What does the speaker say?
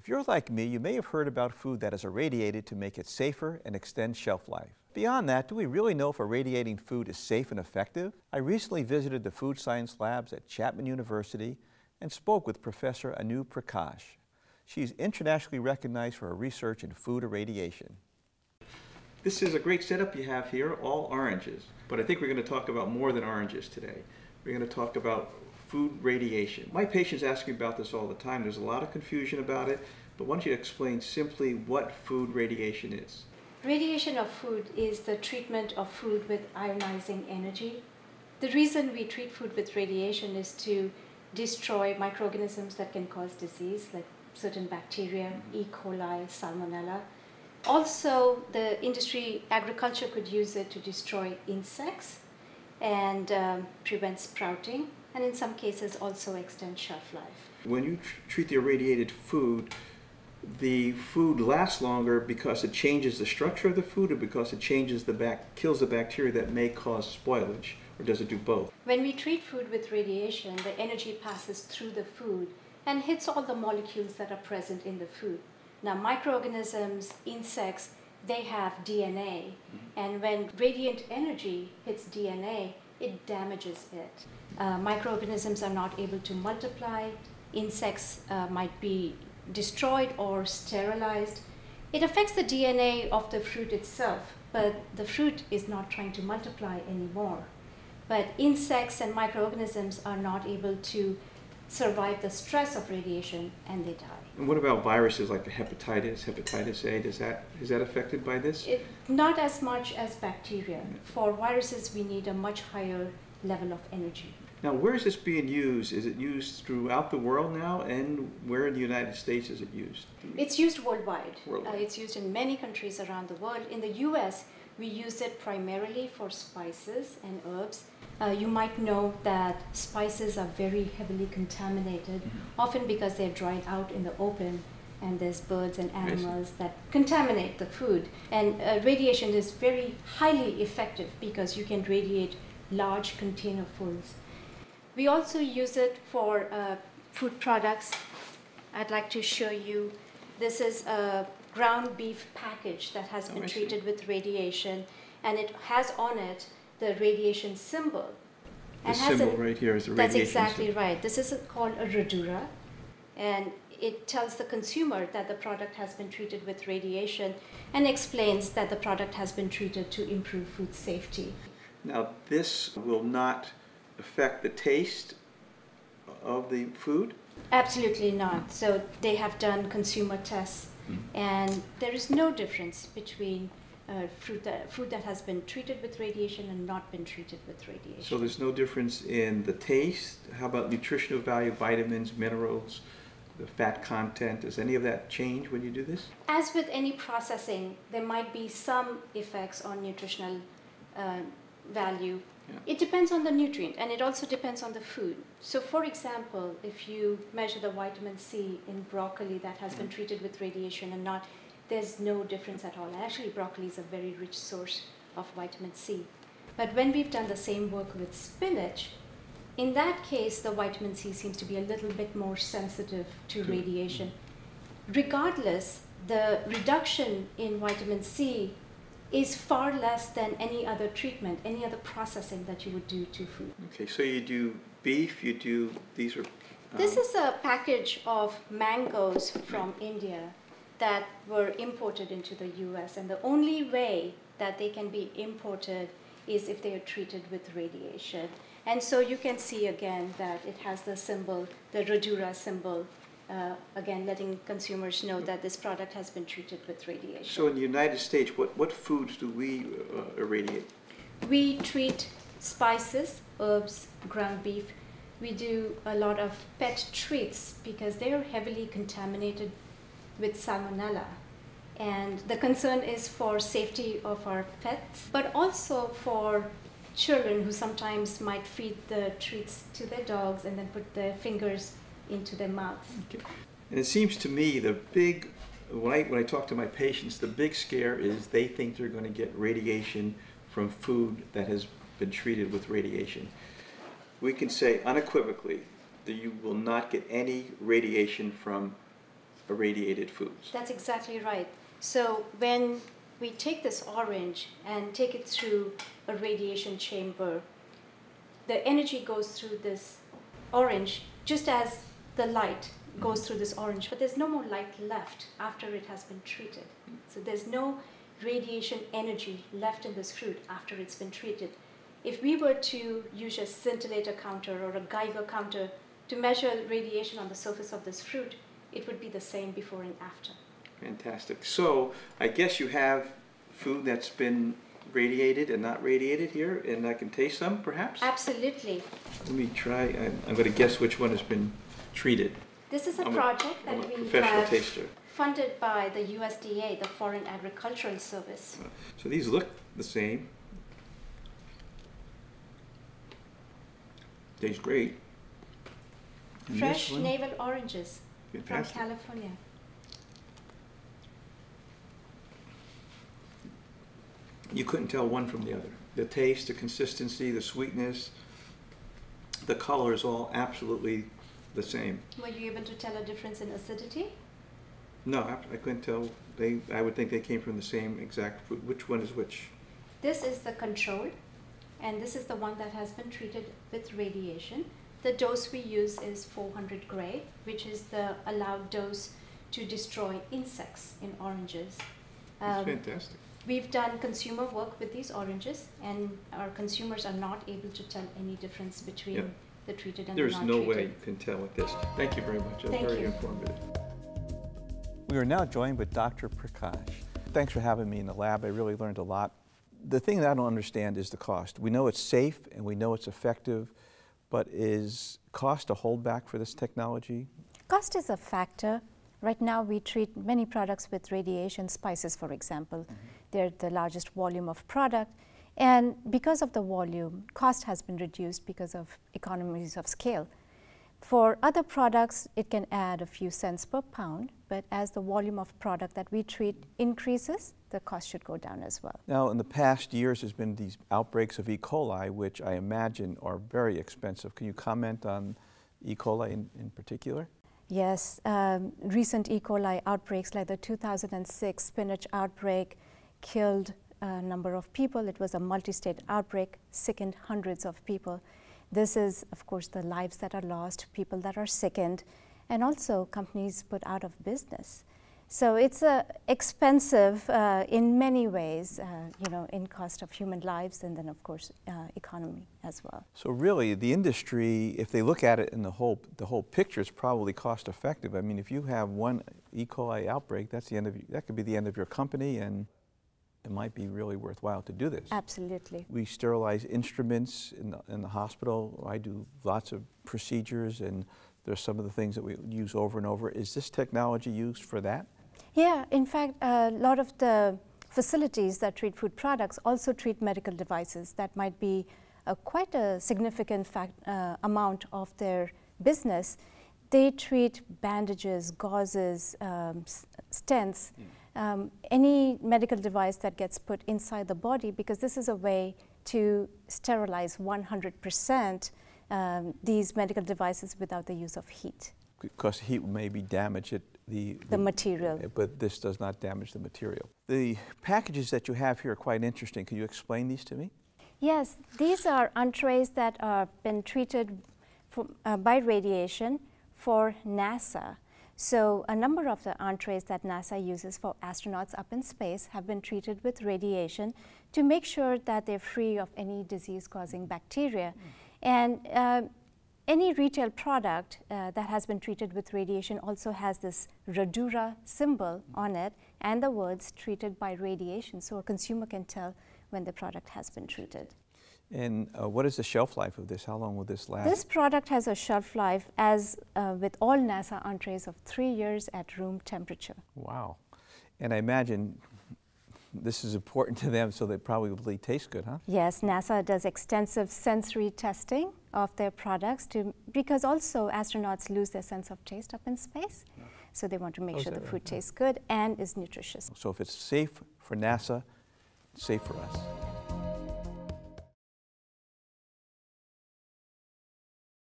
If you're like me, you may have heard about food that is irradiated to make it safer and extend shelf life. Beyond that, do we really know if irradiating food is safe and effective? I recently visited the food science labs at Chapman University and spoke with Professor Anu Prakash. She's internationally recognized for her research in food irradiation. This is a great setup you have here, all oranges. But I think we're going to talk about more than oranges today. We're going to talk about food radiation. My patients ask me about this all the time. There's a lot of confusion about it, but why don't you explain simply what food radiation is? Radiation of food is the treatment of food with ionizing energy. The reason we treat food with radiation is to destroy microorganisms that can cause disease, like certain bacteria, E. coli, salmonella. Also, the industry, agriculture could use it to destroy insects and um, prevent sprouting, and in some cases also extend shelf life. When you tr treat the irradiated food, the food lasts longer because it changes the structure of the food or because it changes the bac kills the bacteria that may cause spoilage, or does it do both? When we treat food with radiation, the energy passes through the food and hits all the molecules that are present in the food. Now, microorganisms, insects, they have DNA, mm-hmm. and when radiant energy hits DNA, it damages it. Uh, microorganisms are not able to multiply, insects uh, might be destroyed or sterilized. It affects the DNA of the fruit itself, but the fruit is not trying to multiply anymore. But insects and microorganisms are not able to survive the stress of radiation and they die. And what about viruses like hepatitis, hepatitis A? Does that is that affected by this? It, not as much as bacteria. For viruses, we need a much higher level of energy. Now, where is this being used? Is it used throughout the world now, and where in the United States is it used? It's used worldwide. worldwide. Uh, it's used in many countries around the world. In the U.S., we use it primarily for spices and herbs. Uh, you might know that spices are very heavily contaminated, mm-hmm. often because they're dried out in the open and there's birds and animals that contaminate the food. And uh, radiation is very highly effective because you can radiate large containerfuls. We also use it for uh, food products. I'd like to show you. This is a ground beef package that has been treated with radiation, and it has on it the radiation symbol. The symbol right here is a radiation That's exactly symbol. right. This is called a Radura, and it tells the consumer that the product has been treated with radiation and explains that the product has been treated to improve food safety. Now, this will not affect the taste of the food? Absolutely not. So they have done consumer tests Mm-hmm. And there is no difference between uh, fruit that, food that has been treated with radiation and not been treated with radiation. So there's no difference in the taste? How about nutritional value, vitamins, minerals, the fat content? Does any of that change when you do this? As with any processing, there might be some effects on nutritional uh, value it depends on the nutrient and it also depends on the food. So, for example, if you measure the vitamin C in broccoli that has been mm. treated with radiation and not, there's no difference at all. Actually, broccoli is a very rich source of vitamin C. But when we've done the same work with spinach, in that case, the vitamin C seems to be a little bit more sensitive to radiation. Regardless, the reduction in vitamin C is far less than any other treatment, any other processing that you would do to food. Okay, so you do beef, you do, these are... Um, this is a package of mangoes from India that were imported into the US and the only way that they can be imported is if they are treated with radiation. And so you can see again that it has the symbol, the Radura symbol uh, again, letting consumers know that this product has been treated with radiation. So in the United States, what, what foods do we uh, irradiate? We treat spices, herbs, ground beef. We do a lot of pet treats because they are heavily contaminated with salmonella. And the concern is for safety of our pets, but also for children who sometimes might feed the treats to their dogs and then put their fingers into their mouths. And it seems to me the big, when I, when I talk to my patients, the big scare is they think they're going to get radiation from food that has been treated with radiation. We can say unequivocally that you will not get any radiation from irradiated foods. That's exactly right. So when we take this orange and take it through a radiation chamber, the energy goes through this orange just as the light goes through this orange, but there's no more light left after it has been treated. So there's no radiation energy left in this fruit after it's been treated. If we were to use a scintillator counter or a Geiger counter to measure radiation on the surface of this fruit, it would be the same before and after. Fantastic. So I guess you have food that's been radiated and not radiated here, and I can taste some, perhaps? Absolutely. Let me try. I'm, I'm going to guess which one has been treated. This is a I'm project A, I'm that a we professional have taster. funded by the USDA, the Foreign Agricultural Service. Uh, so these look the same. Tastes great. And Fresh navel oranges from fantastic. California. You couldn't tell one from the other. The taste, the consistency, the sweetness, the color is all absolutely the same. Were you able to tell a difference in acidity? No, I, I couldn't tell. They, I would think they came from the same exact fruit. Which one is which? This is the control, and this is the one that has been treated with radiation. The dose we use is 400 gray, which is the allowed dose to destroy insects in oranges. It's Um, fantastic. We've done consumer work with these oranges, and our consumers are not able to tell any difference between Yeah. the treated and There's the not no treated. way you can tell with this. Thank you very much. That was Thank very you. informative. We are now joined with Dr. Prakash. Thanks for having me in the lab. I really learned a lot. The thing that I don't understand is the cost. We know it's safe and we know it's effective, but is cost a holdback for this technology? Cost is a factor. Right now, we treat many products with radiation, spices, for example. Mm-hmm. They're the largest volume of product. And because of the volume, cost has been reduced because of economies of scale. For other products, it can add a few cents per pound, but as the volume of product that we treat increases, the cost should go down as well. Now, in the past years, there's been these outbreaks of E. coli, which I imagine are very expensive. Can you comment on E. coli in, in particular? Yes, um, recent E. coli outbreaks like the 2006 spinach outbreak killed a number of people. It was a multi-state outbreak, sickened hundreds of people. This is, of course, the lives that are lost, people that are sickened, and also companies put out of business. So it's uh, expensive uh, in many ways, uh, you know, in cost of human lives and then, of course, uh, economy as well. So really, the industry, if they look at it in the whole, the whole picture, is probably cost effective. I mean, if you have one E. coli outbreak, that's the end of, that could be the end of your company, and it might be really worthwhile to do this. Absolutely. We sterilize instruments in the, in the hospital. I do lots of procedures, and there's some of the things that we use over and over. Is this technology used for that? Yeah, in fact, a lot of the facilities that treat food products also treat medical devices. That might be a quite a significant fact, uh, amount of their business. They treat bandages, gauzes, um, stents, um, any medical device that gets put inside the body, because this is a way to sterilize 100% um, these medical devices without the use of heat, Because heat may be damage it, the, the material. Uh, But this does not damage the material. The packages that you have here are quite interesting. Can you explain these to me? Yes, these are entrees that have been treated for, uh, by radiation for NASA. So a number of the entrees that NASA uses for astronauts up in space have been treated with radiation to make sure that they're free of any disease-causing bacteria. And uh, any retail product uh, that has been treated with radiation also has this Radura symbol on it and the words treated by radiation, so a consumer can tell when the product has been treated. And uh, what is the shelf life of this? How long will this last? This product has a shelf life, as uh, with all NASA entrees, of three years at room temperature. Wow. And I imagine this is important to them, so they probably taste good, huh? Yes, NASA does extensive sensory testing of their products to, because also astronauts lose their sense of taste up in space. So they want to make Oh, sure the food Yeah. tastes good and is nutritious. So if it's safe for NASA, it's safe for us.